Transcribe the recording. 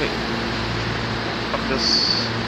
Okay. Fuck this.